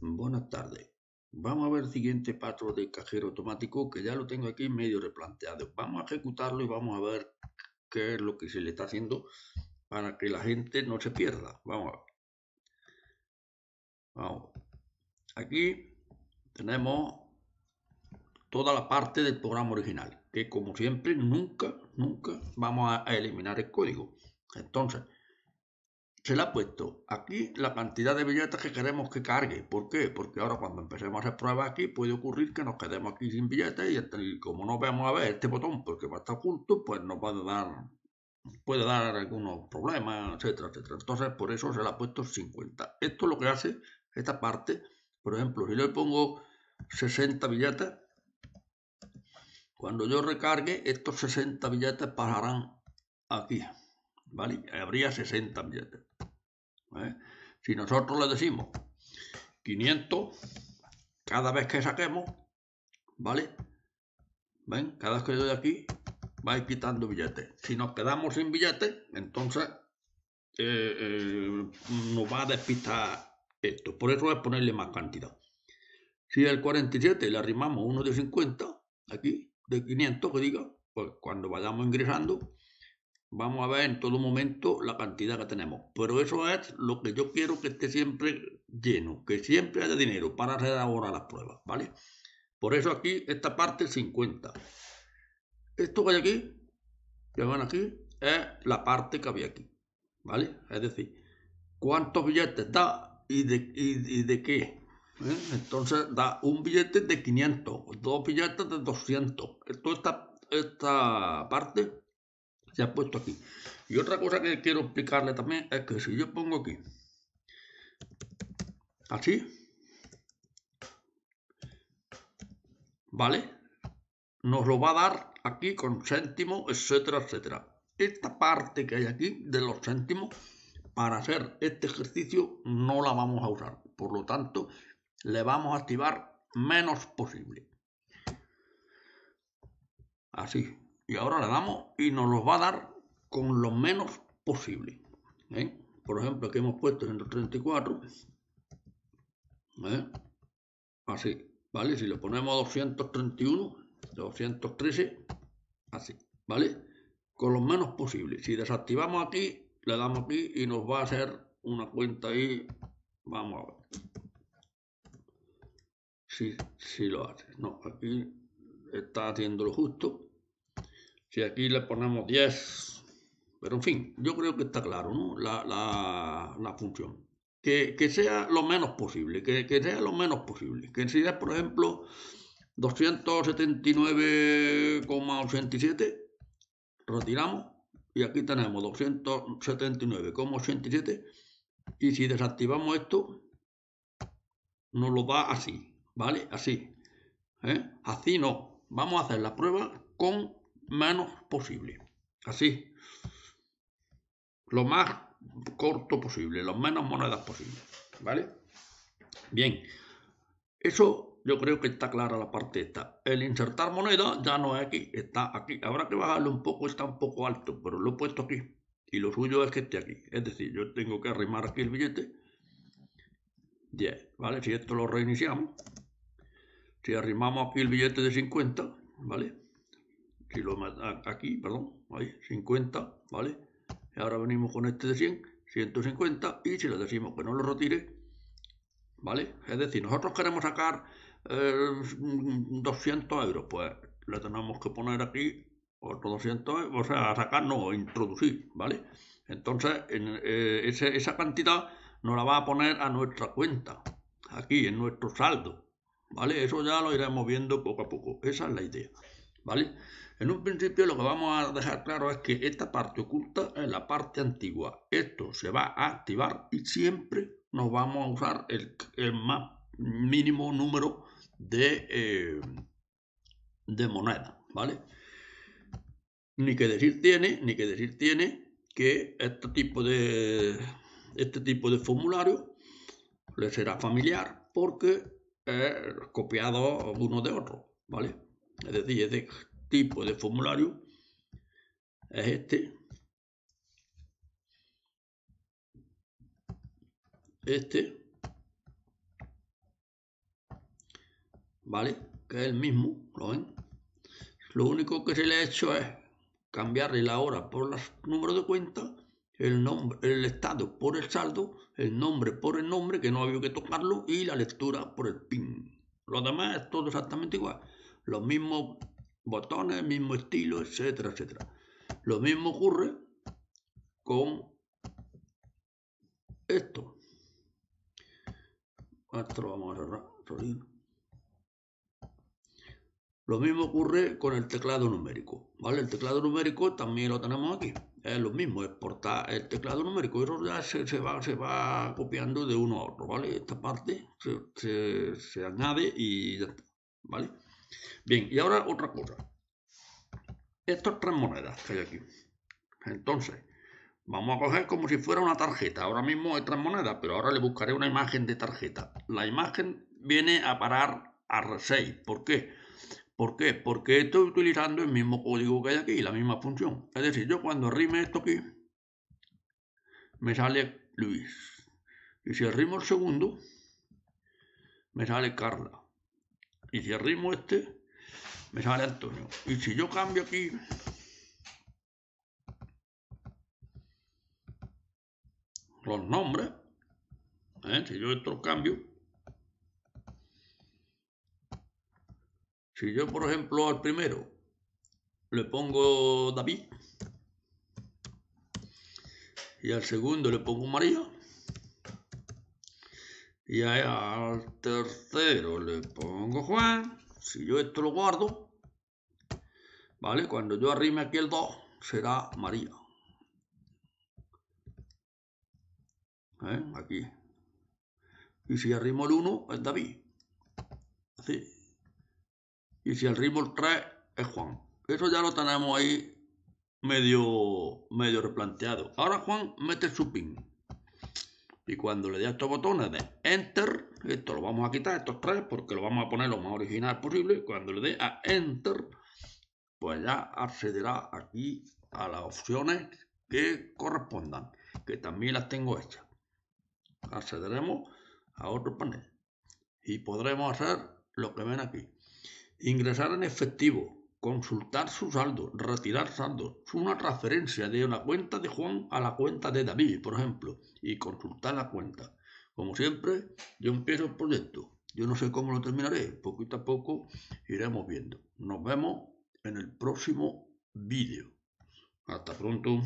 Buenas tardes. Vamos a ver el siguiente patrón de cajero automático que ya lo tengo aquí medio replanteado. Vamos a ejecutarlo y vamos a ver qué es lo que se le está haciendo para que la gente no se pierda. Vamos a ver. Vamos. Aquí tenemos toda la parte del programa original, que como siempre nunca, nunca vamos a eliminar el código. Entonces, se le ha puesto aquí la cantidad de billetes que queremos que cargue. ¿Por qué? Porque ahora cuando empecemos a hacer pruebas aquí puede ocurrir que nos quedemos aquí sin billetes y, como no vamos a ver este botón porque va a estar oculto, pues nos va a dar, puede dar algunos problemas, etcétera, etcétera. Entonces por eso se le ha puesto 50. Esto es lo que hace esta parte. Por ejemplo, si le pongo 60 billetes, cuando yo recargue, estos 60 billetes pasarán aquí. ¿vale? Habría 60 billetes. Si nosotros le decimos 500 cada vez que saquemos, ¿vale? ¿Ven? Cada vez que yo doy aquí, va a ir quitando billetes. Si nos quedamos sin billetes, entonces eh, eh, nos va a despistar esto. Por eso es ponerle más cantidad. Si el 47 le arrimamos uno de 50, aquí, de 500 que diga, pues cuando vayamos ingresando, vamos a ver en todo momento la cantidad que tenemos. Pero eso es lo que yo quiero que esté siempre lleno, que siempre haya dinero para hacer las pruebas, ¿vale? Por eso aquí, esta parte 50. Esto que hay aquí, que van aquí, es la parte que había aquí, ¿vale? Es decir, cuántos billetes da y de, y, de qué. ¿Eh? Entonces da un billete de 500, dos billetes de 200. Toda esta, esta parte puesto aquí. Y otra cosa que quiero explicarle también es que si yo pongo aquí, así, ¿vale? Nos lo va a dar aquí con céntimos, etcétera, etcétera. Esta parte que hay aquí de los céntimos, para hacer este ejercicio no la vamos a usar. Por lo tanto, le vamos a activar menos posible. Así, y ahora le damos y nos los va a dar con lo menos posible. ¿eh? Por ejemplo, aquí hemos puesto 134. ¿eh? Así, ¿vale? Si le ponemos 231, 213, así, ¿vale? Con lo menos posible. Si desactivamos aquí, le damos aquí y nos va a hacer una cuenta ahí. Vamos a ver. Si, si lo hace. No, aquí está haciendo lo justo. Si aquí le ponemos 10, pero en fin, yo creo que está claro, ¿no? La, la, función. Que, sea lo menos posible, que, sea lo menos posible. Que si es, por ejemplo, 279,87, retiramos y aquí tenemos 279,87 y si desactivamos esto, nos lo da así, ¿vale? Así. ¿eh? Así no. Vamos a hacer la prueba con menos posible. Así. Lo más corto posible, lo menos monedas posible. ¿Vale? Bien. Eso yo creo que está clara la parte esta. El insertar moneda ya no es aquí, está aquí. Habrá que bajarlo un poco, está un poco alto, pero lo he puesto aquí. Y lo suyo es que esté aquí. Es decir, yo tengo que arrimar aquí el billete. 10, ¿vale? Si esto lo reiniciamos, si arrimamos aquí el billete de 50, ¿vale? Lo aquí, perdón, ahí, 50, ¿vale? Y ahora venimos con este de 100, 150, y si le decimos que no lo retire, ¿vale? Es decir, nosotros queremos sacar 200 eh, euros, pues le tenemos que poner aquí otros 200 euros, o sea, sacar, no, introducir, ¿vale? Entonces, en, eh, esa cantidad nos la va a poner a nuestra cuenta, aquí, en nuestro saldo, ¿vale? Eso ya lo iremos viendo poco a poco, esa es la idea, ¿vale? En un principio lo que vamos a dejar claro es que esta parte oculta es la parte antigua. Esto se va a activar y siempre nos vamos a usar el, más mínimo número de, eh, de monedas, ¿vale? Ni que decir tiene, ni que decir tiene que este tipo de, este tipo de formulario le será familiar porque es copiado uno de otro, ¿vale? Es decir, es de tipo de formulario es este. Este. ¿vale? Que es el mismo, ¿lo ven? Lo único que se le ha hecho es cambiarle la hora por los números de cuenta, el nombre, el estado por el saldo, el nombre por el nombre, que no había que tocarlo, y la lectura por el PIN. Lo demás es todo exactamente igual. Los mismos botones, mismo estilo, etcétera, etcétera. Lo mismo ocurre con esto. Esto lo vamos a cerrar. Lo mismo ocurre con el teclado numérico, ¿vale? El teclado numérico también lo tenemos aquí. Es lo mismo, exportar el teclado numérico. Eso ya se, va, se va copiando de uno a otro, ¿vale? Esta parte se, se añade y ya está, ¿vale? Bien, y ahora otra cosa. Estas tres monedas que hay aquí. Entonces, vamos a coger como si fuera una tarjeta. Ahora mismo hay tres monedas, pero ahora le buscaré una imagen de tarjeta. La imagen viene a parar a R6. ¿Por qué? ¿Por qué? Porque estoy utilizando el mismo código que hay aquí, la misma función. Es decir, yo cuando arrime esto aquí, me sale Luis. Y si arrimo el segundo, me sale Carla. Y si arrimo este, me sale Antonio. Y si yo cambio aquí, los nombres, ¿eh? si yo esto cambio, Si yo, por ejemplo, al primero le pongo David y al segundo le pongo María y al tercero le pongo Juan, si yo esto lo guardo, ¿vale? Cuando yo arrime aquí el 2 será María. ¿Eh? Aquí. Y si arrimo el 1 es David. Así. Y si el ritmo 3 es Juan. Eso ya lo tenemos ahí medio, medio replanteado. Ahora Juan mete su pin. Y cuando le dé a estos botones de Enter, esto lo vamos a quitar, estos tres, porque lo vamos a poner lo más original posible. Cuando le dé a Enter, pues ya accederá aquí a las opciones que correspondan, que también las tengo hechas. Accederemos a otro panel y podremos hacer lo que ven aquí ingresar en efectivo, consultar su saldo, retirar saldo, una transferencia de una cuenta de Juan a la cuenta de David, por ejemplo, y consultar la cuenta. Como siempre, yo empiezo el proyecto. Yo no sé cómo lo terminaré, poquito a poco iremos viendo. Nos vemos en el próximo vídeo. Hasta pronto.